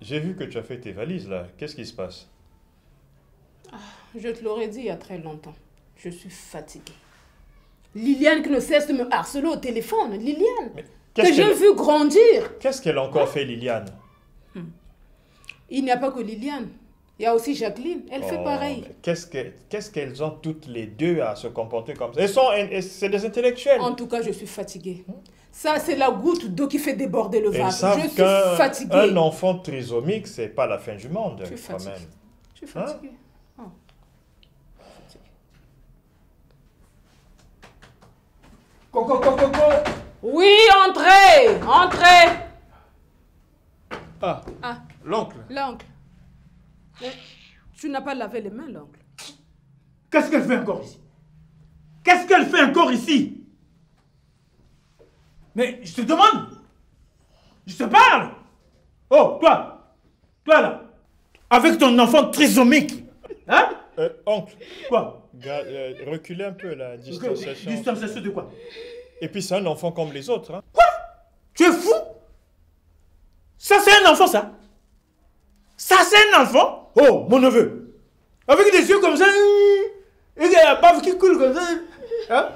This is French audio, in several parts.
J'ai vu que tu as fait tes valises là. Qu'est-ce qui se passe? Je te l'aurais dit il y a très longtemps. Je suis fatiguée. Liliane qui ne cesse de me harceler au téléphone. Liliane, Mais que qu'est-ce j'ai vu grandir. qu'est-ce qu'elle a encore fait, Liliane? Il n'y a pas que Liliane. Il y a aussi Jacqueline. Elle fait Oh, pareil. Qu'est-ce que- qu'elles ont toutes les deux à se comporter comme ça? Elles sont, c'est des intellectuels. En tout cas, je suis fatiguée. Ça, c'est la goutte d'eau qui fait déborder le vase. Je suis fatiguée. un enfant trisomique, c'est pas la fin du monde, Je suis quand fatiguée. même. Je suis Hein? fatiguée. Oh. Coco, coco, coco Oui, entrez Entrez Ah, Ah, l'oncle. l'oncle. Tu n'as pas lavé les mains, l'oncle. Qu'est-ce qu'elle fait encore ici? Qu'est-ce qu'elle fait encore ici? Mais je te demande. Je te parle. Oh, toi. Toi là. Avec ton enfant trisomique. Hein? Euh, oncle, Quoi? Ga- euh, reculez un peu la distanciation. Distanciation de quoi? Et puis c'est un enfant comme les autres. Hein. Tu es fou? Ça c'est un enfant ça. Ça c'est un enfant. Oh, mon neveu. Avec des yeux comme ça hum, et la bave qui coule comme ça hein.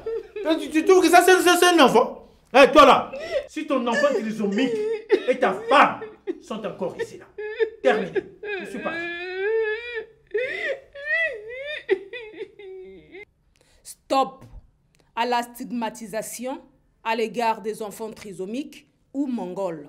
Toi, tu, tu trouves que ça, c'est un enfant Hein, toi là Si ton enfant trisomique et ta femme sont encore ici là Terminé. Je suis parti. Stop. À la stigmatisation à l'égard des enfants trisomiques ou mongols.